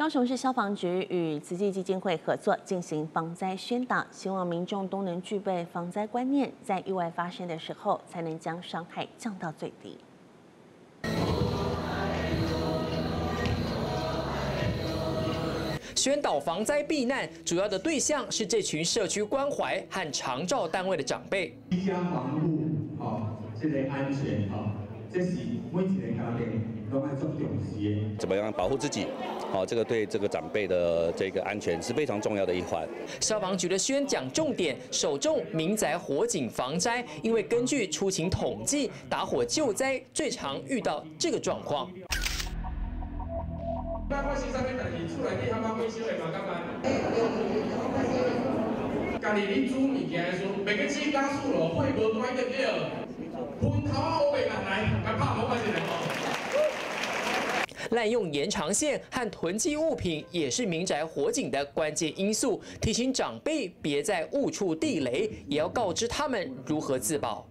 高雄市消防局与慈济基金会合作进行防灾宣导，希望民众都能具备防灾观念，在意外发生的时候，才能将伤害降到最低。宣导防灾避难，主要的对象是这群社区关怀和长照单位的长辈。居家防护，好，这个安全，好，这是每一个家庭都要做重视的。怎么样保护自己？好，这个对这个长辈的这个安全是非常重要的一环。消防局的宣讲重点，首重民宅火警防灾，因为根据出勤统计，打火救灾最常遇到这个状况。家己咧煮物件的时候，别加速咯，火无喷头啊，我袂人来，来拍我关键的滥用延长线和囤积物品也是民宅火警的关键因素。提醒长辈别在误触地雷，也要告知他们如何自保。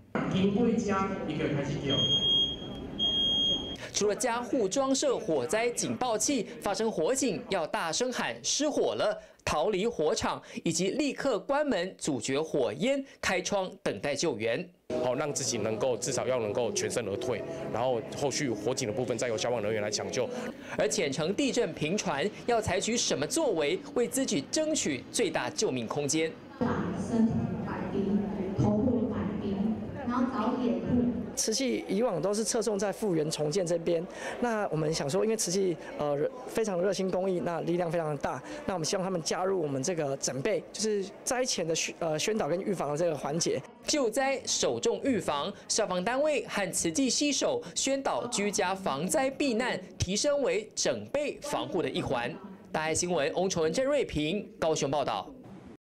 除了家户装设火灾警报器，发生火警要大声喊失火了，逃离火场，以及立刻关门阻绝火焰，开窗等待救援，好让自己能够至少要能够全身而退，然后后续火警的部分再由消防人员来抢救。而浅城地震频传，要采取什么作为，为自己争取最大救命空间？把身体摆平，头部摆平，然后找掩护。瓷器以往都是侧重在复原重建这边，那我们想说，因为瓷器呃非常热心公益，那力量非常的大，那我们希望他们加入我们这个准备，就是灾前的宣呃宣导跟预防的这个环节。救灾首重预防，消防单位和慈济携手宣导居家防灾避难，提升为整备防护的一环。大爱新闻，翁崇文、郑瑞平，高雄报道。